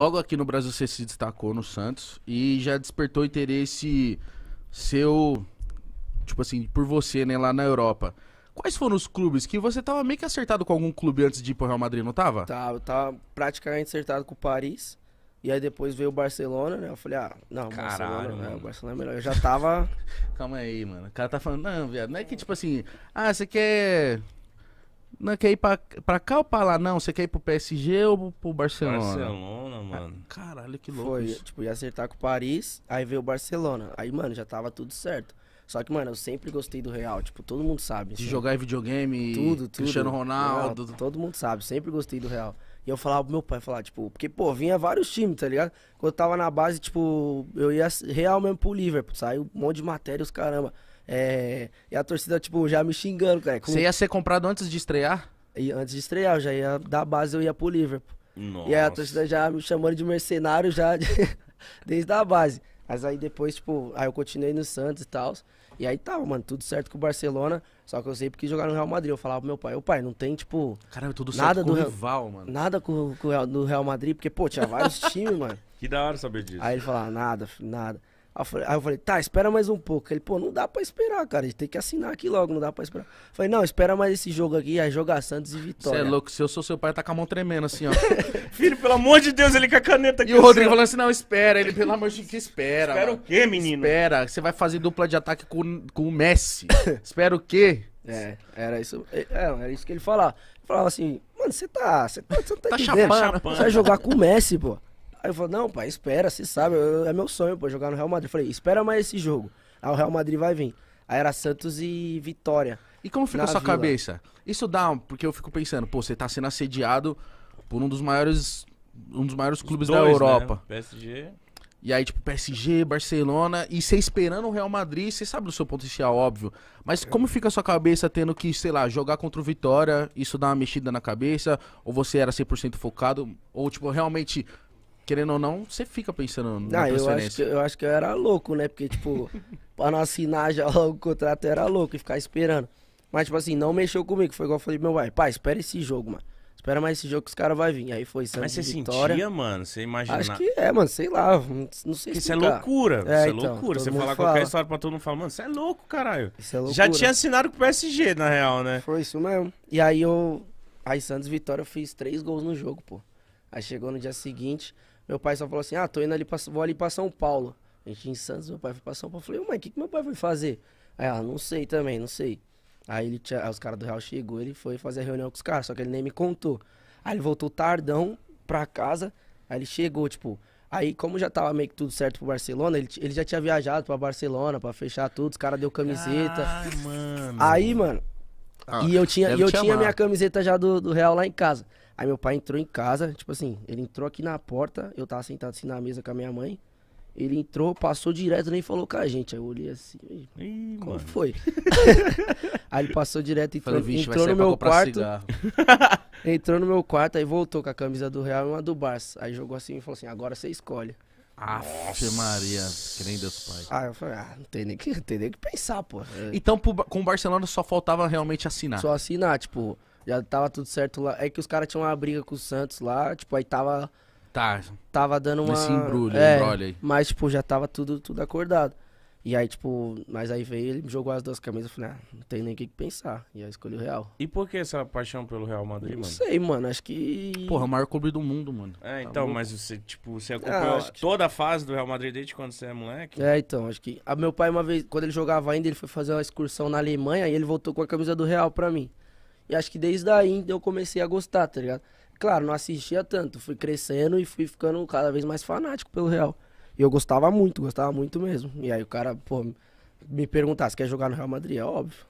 logo aqui no Brasil você se destacou no Santos e já despertou interesse seu, tipo assim, por você, né, lá na Europa. Quais foram os clubes que você tava meio que acertado com algum clube antes de ir pro Real Madrid, não tava? Tá, eu tava praticamente acertado com o Paris. E aí depois veio o Barcelona, né? Eu falei, ah, não, Caralho, Barcelona, é, mano. o Barcelona é melhor. Eu já tava. Calma aí, mano. O cara tá falando, não, viado, não é que tipo assim, ah, você quer. Não quer ir pra, pra cá ou pra lá? Não, você quer ir pro PSG ou pro Barcelona? Barcelona, mano. Caralho, que louco Foi, isso. tipo, ia acertar com o Paris, aí veio o Barcelona. Aí, mano, já tava tudo certo. Só que, mano, eu sempre gostei do Real, tipo, todo mundo sabe. De assim. jogar em videogame, tudo, tudo. Cristiano Ronaldo. Real, todo mundo sabe, sempre gostei do Real. E eu falava pro meu pai, falar, tipo, porque, pô, vinha vários times, tá ligado? Quando eu tava na base, tipo, eu ia real mesmo pro Liverpool, saiu um monte de matéria, os caramba. É, e a torcida, tipo, já me xingando, cara. com- Você ia ser comprado antes de estrear? E antes de estrear, eu já ia da base, eu ia pro Liverpool. Nossa. E aí a torcida já me chamando de mercenário já de- desde a base. Mas aí depois, tipo, aí eu continuei no Santos e tal. E aí tava, mano, tudo certo com o Barcelona. Só que eu sempre quis jogar no Real Madrid. Eu falava pro meu pai, ô pai, não tem, tipo, Caralho, tudo Nada certo com do o Real- rival, mano. nada com, com o Real, no Real Madrid, porque, pô, tinha vários times, mano. Que da hora saber disso. Aí ele falava, nada, nada. Aí eu, falei, tá, espera mais um pouco. Ele, pô, não dá pra esperar, cara. A gente tem que assinar aqui logo, não dá pra esperar. Eu falei, não, espera mais esse jogo aqui, aí jogar Santos e Você Vitória. é louco, se eu sou seu pai, tá com a mão tremendo assim, ó. Filho, pelo amor de Deus, ele com a caneta aqui. e o Rodrigo assim, ó. falando assim, não, espera. Ele, pelo amor de Deus, que espera. Espera o mano. quê, menino? Espera, você vai fazer dupla de ataque com, com o Messi. espera o quê? É, era isso, é, era isso que ele falava. Ele falava assim, mano, você tá, você tá, você não tá, Tá entendendo? chapando. Você vai jogar com o Messi, pô. Aí eu falei, não, pai, espera, você sabe, eu- é meu sonho, pô, jogar no Real Madrid. Eu falei, espera mais esse jogo. Aí o Real Madrid vai vir. Aí era Santos e Vitória. E como fica a sua Vila. cabeça? Isso dá, porque eu fico pensando, pô, você tá sendo assediado por um dos maiores um dos maiores Os clubes dois, da né? Europa. PSG. E aí, tipo, PSG, Barcelona, e você esperando o Real Madrid, você sabe do seu potencial, óbvio. Mas como fica a sua cabeça tendo que, sei lá, jogar contra o Vitória, isso dá uma mexida na cabeça? Ou você era 100% focado? Ou, tipo, realmente, querendo ou não, você fica pensando na Ah, eu acho, que, eu acho que eu era louco, né? Porque, tipo, pra não assinar já logo o contrato, eu era louco e ficar esperando. Mas, tipo assim, não mexeu comigo. Foi igual eu falei pro meu pai, pai, espera esse jogo, mano. Espera mais esse jogo que os caras vão vir. Aí foi Santos Mas você Vitória. sentia, mano? Você imaginava? Acho que é, mano, sei lá, não sei Porque isso é loucura. É, isso é então, loucura. Você falar fala. qualquer história pra todo mundo fala, mano, você é louco, caralho. Isso é loucura. Já tinha assinado com o PSG, na real, né? Foi isso mesmo. E aí eu. Aí Santos e Vitória eu fiz três gols no jogo, pô. Aí chegou no dia seguinte, meu pai só falou assim: ah, tô indo ali pra, vou ali pra São Paulo. A gente em Santos, meu pai foi pra São Paulo. Eu falei, mãe, o que, que meu pai foi fazer? Aí ela, não sei também, não sei. Aí ele tinha, aí os caras do Real chegou, ele foi fazer a reunião com os caras, só que ele nem me contou. Aí ele voltou tardão pra casa, aí ele chegou, tipo. Aí, como já tava meio que tudo certo pro Barcelona, ele, ele já tinha viajado pra Barcelona pra fechar tudo, os caras deu camiseta. Ai, mano. Aí, mano, Ah, e eu tinha, e eu tinha amar. minha camiseta já do, do Real lá em casa. Aí meu pai entrou em casa, tipo assim, ele entrou aqui na porta, eu tava sentado assim na mesa com a minha mãe. Ele entrou, passou direto, nem falou com a gente. Aí eu olhei assim, "Ih, como mano. foi? aí ele passou direto, entrou, Falei, entrou no pra meu comprar quarto, cigarro. entrou no meu quarto, aí voltou com a camisa do Real e uma do Barça. Aí jogou assim e falou assim, agora você escolhe. Aff, Maria, que nem Deus pai. Aí eu falei, ah, não tem nem que, tem nem que pensar, pô. Então, pro com o Barcelona só faltava realmente assinar. Só assinar, tipo, já tava tudo certo lá. É que os caras tinham uma briga com o Santos lá, tipo, aí tava Tá, tava dando uma. nesse embrulho, é, embrolho aí. Mas, tipo, já tava tudo, tudo acordado. E aí, tipo, mas aí veio ele, jogou as duas camisas, eu falei, ah, não tem nem o que pensar. E aí escolhi o Real. E por que essa paixão pelo Real Madrid, não mano? sei, mano, acho que. Porra, o maior clube do mundo, mano. É, Tá então, louco. mas você, tipo, você acompanhou acho que- toda a fase do Real Madrid desde quando você é moleque? É, então, acho que. A meu pai, uma vez, quando ele jogava ainda, ele foi fazer uma excursão na Alemanha e ele voltou com a camisa do Real pra mim. E acho que desde aí eu comecei a gostar, tá ligado? Claro, não assistia tanto, fui crescendo e fui ficando cada vez mais fanático pelo Real. E eu gostava muito, gostava muito mesmo. E aí o cara, pô, me perguntar se quer jogar no Real Madrid, é óbvio.